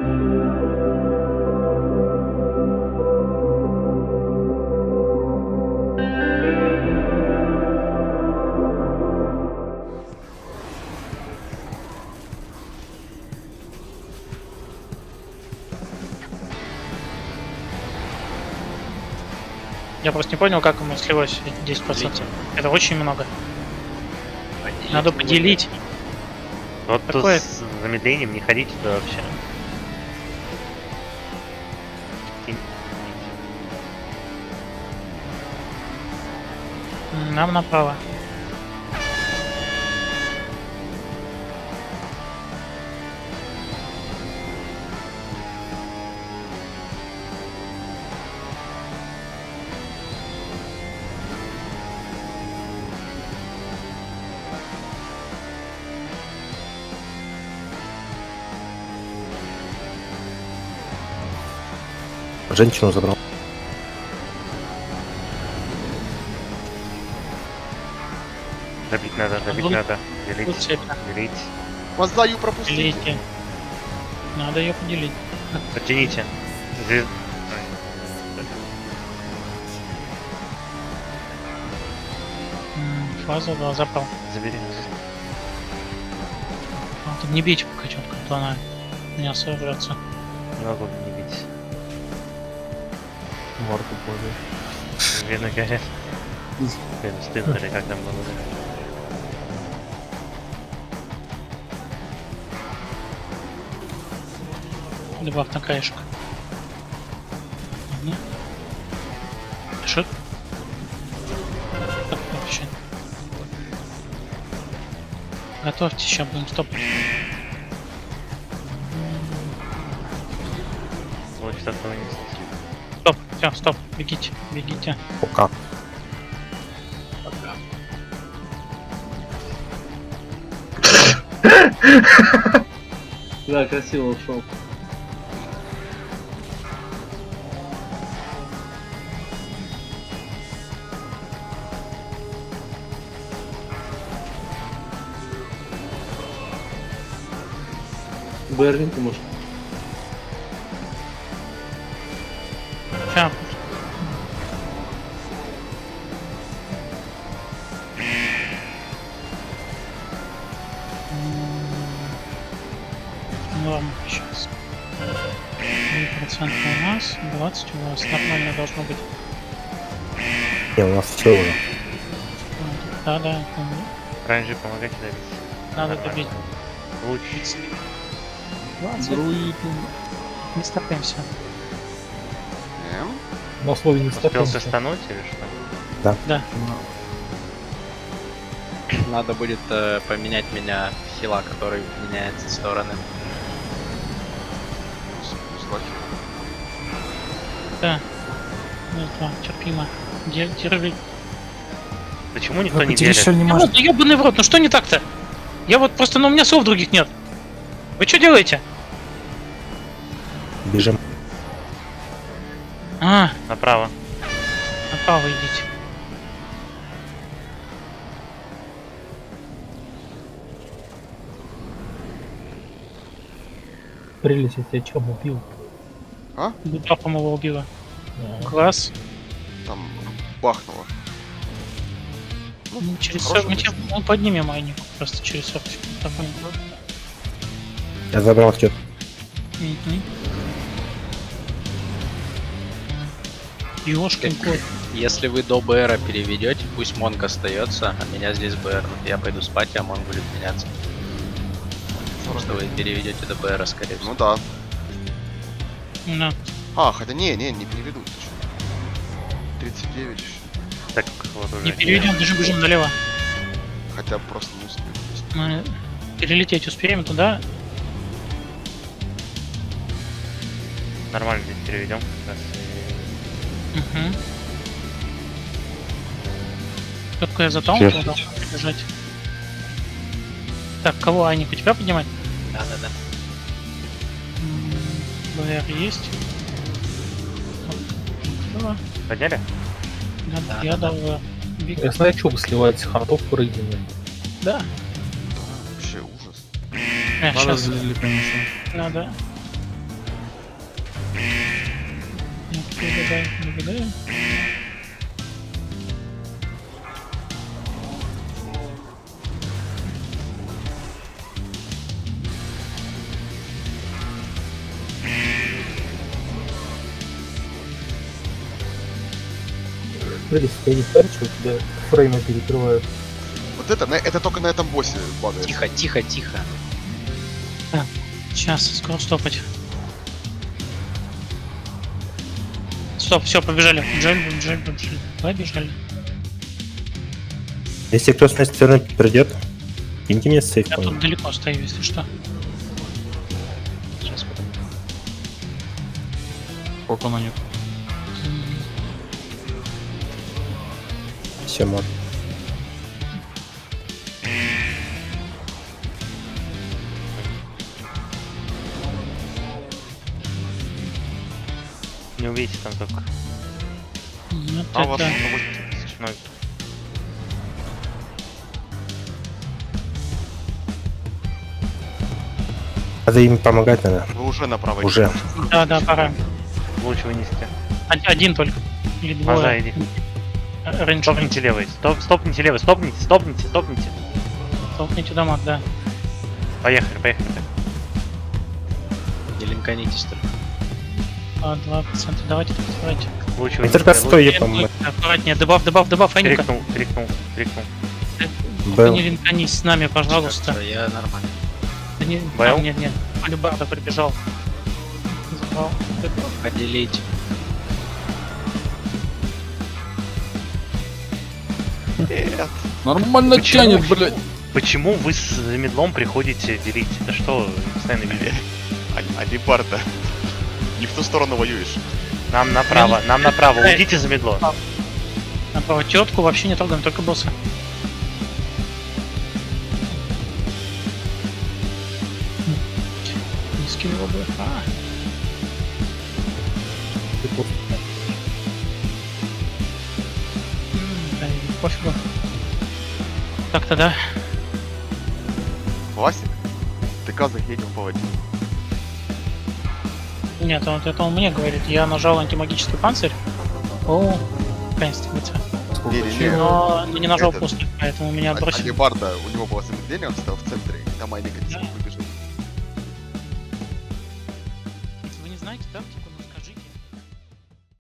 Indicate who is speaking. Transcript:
Speaker 1: Я просто не понял, как ему слилось эти 10%.
Speaker 2: Делите.
Speaker 1: Это очень много. Надо поделить.
Speaker 3: Вот тут
Speaker 1: Такое-
Speaker 3: с замедлением не ходите туда вообще.
Speaker 1: Нам направо.
Speaker 4: Женщину забрал.
Speaker 3: Надо, добить
Speaker 1: Ну,
Speaker 3: надо. Делить,
Speaker 1: цепь.
Speaker 3: делить.
Speaker 5: Вас даю пропустить.
Speaker 1: Делите. Надо ее поделить.
Speaker 3: Подтяните. Звезд-
Speaker 1: Фазу, да, запал.
Speaker 3: Забери.
Speaker 1: А, тут не бейте пока четко, а то она меня сорвется.
Speaker 3: Не могу не бить.
Speaker 4: Морду позже.
Speaker 3: Видно горят. Блин, стыдно или как там было.
Speaker 1: Добавь на краешек. Ладно. Что? Так, вообще. Готовьте, сейчас будем стоп. Стоп, все, стоп, бегите, бегите.
Speaker 4: Пока.
Speaker 6: Да, красиво ушел. Берлин ты можешь.
Speaker 1: Сейчас. Ну ладно, сейчас. 3% у нас, 20 у вас. Нормально должно быть.
Speaker 4: Не, у нас все уже.
Speaker 1: Да, да,
Speaker 3: Раньше помогайте добить.
Speaker 1: надо
Speaker 3: Нормально.
Speaker 1: добить.
Speaker 3: Луч.
Speaker 1: 20. Не стопаемся.
Speaker 5: Эм,
Speaker 4: На условии не
Speaker 3: Успел тестануть или что?
Speaker 1: Да.
Speaker 2: Надо будет э, поменять меня в хила, который меняется стороны.
Speaker 5: с- с лаки.
Speaker 1: Да. Ну, да, терпимо. Де- Держи.
Speaker 3: Почему никто не верит?
Speaker 1: Ну, да ебаный в рот, ну что не так-то? Я вот просто, ну у меня слов других нет. Вы что делаете?
Speaker 4: Бежим.
Speaker 1: А,
Speaker 3: Направо.
Speaker 1: направо идите.
Speaker 7: Прилетит, я чё, убил?
Speaker 1: Бутапом его убила. Класс.
Speaker 5: Там бахнуло.
Speaker 1: Ну, через
Speaker 5: хороший
Speaker 1: 40 минут мы поднимем майник. Просто через 40 секунд. Такой.
Speaker 4: Я забрал все.
Speaker 1: Мгм. Ёшкин кот.
Speaker 2: Если вы до БРа переведете, пусть Монг остается, а меня здесь БР. Я пойду спать, а Монг будет меняться. Потому что вы переведете до БРа, скорее всего.
Speaker 5: Ну да.
Speaker 1: Да.
Speaker 5: А, хотя не, не, не переведут. ты чё. 39 еще.
Speaker 3: Так вот уже.
Speaker 1: Не переведем, бежим, бежим налево.
Speaker 5: Хотя просто не успеют.
Speaker 1: Мы перелететь успеем туда.
Speaker 3: Нормально здесь переведем. раз.
Speaker 1: Угу. Только я за таунтом должен бежать. Так, кого Аник, у тебя поднимать?
Speaker 2: Да-да-да.
Speaker 1: М, БР есть.
Speaker 3: Подняли?
Speaker 1: Я-
Speaker 2: Да,
Speaker 1: Я
Speaker 2: да,
Speaker 1: дал Биг.
Speaker 7: Я знаю, что вы сливаете хардов прыгивания.
Speaker 1: Да.
Speaker 5: Да, вообще ужас.
Speaker 1: Э,
Speaker 8: Надо
Speaker 1: сейчас
Speaker 8: залили, конечно.
Speaker 1: надо. Наблюдаю, наблюдаю.
Speaker 7: Прелесть, я не перчу, у тебя фреймы перекрывают.
Speaker 5: Вот это, это только на этом боссе багает.
Speaker 2: Тихо, тихо, тихо.
Speaker 1: Сейчас, скоро стопать. Стоп, все, побежали. Побежали, побежали, побежали. Побежали.
Speaker 4: Если кто с нашей стороны придет, киньте мне сейф.
Speaker 1: Я тут далеко стою, если что.
Speaker 2: Сейчас.
Speaker 6: Кокона нет.
Speaker 4: Все, мод.
Speaker 3: Не увидите там только.
Speaker 1: Вот
Speaker 3: А у вас
Speaker 1: это...
Speaker 3: 180 тысяч ноль.
Speaker 4: Надо им помогать надо.
Speaker 5: Вы уже на правой
Speaker 4: Уже.
Speaker 1: Да, да, пора.
Speaker 3: Лучше вынести.
Speaker 1: Од- Один только. Или двое.
Speaker 3: иди.
Speaker 1: Э, Рейндж.
Speaker 3: Стопните левый. Стоп, стопните левый. Стопните, стопните, стопните.
Speaker 1: Столкните дамаг, да.
Speaker 3: Поехали, поехали.
Speaker 2: Не линканитесь только.
Speaker 1: А, 2%. Давайте, давайте.
Speaker 3: Лучше
Speaker 4: Это только стой, я
Speaker 1: Э,
Speaker 4: по-моему.
Speaker 1: Аккуратнее, дебаф, дебаф, дебаф, Эника.
Speaker 3: Перекнул, перекнул, перекнул.
Speaker 4: Был.
Speaker 1: Не линканись с нами, пожалуйста.
Speaker 2: Я нормально.
Speaker 1: Да не,
Speaker 3: Бэл?
Speaker 1: а, нет, нет. Алюбарда прибежал. Забрал.
Speaker 2: Поделить.
Speaker 6: Нормально
Speaker 3: Почему?
Speaker 6: тянет, блядь.
Speaker 3: Почему вы с медлом приходите делить? Это что, постоянно видите?
Speaker 5: А, Алибарда. Не в ту сторону воюешь.
Speaker 3: Нам направо, нам направо, уйдите за медло.
Speaker 1: Направо. Тетку вообще не трогаем, только босса. Не скинул бы. А, м, да и пофигу. Так-то да.
Speaker 5: Васик, ты казах едем по воде.
Speaker 1: Нет, он, это он мне говорит. Я нажал антимагический панцирь. О.
Speaker 5: Не-не-не.
Speaker 1: Но не нажал
Speaker 5: Этот,
Speaker 1: пусто, поэтому меня
Speaker 5: А-
Speaker 1: бросили.
Speaker 5: Алибарда, у него было замедление, он стал в центре, и там Айника
Speaker 1: Да.